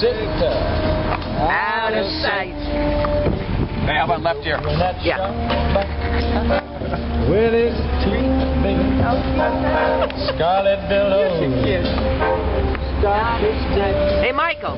Rosita. Out of sight. Hey, how about left here? Yeah. With his teeth big. Scarlet billows. Start to stay. Hey, Michael.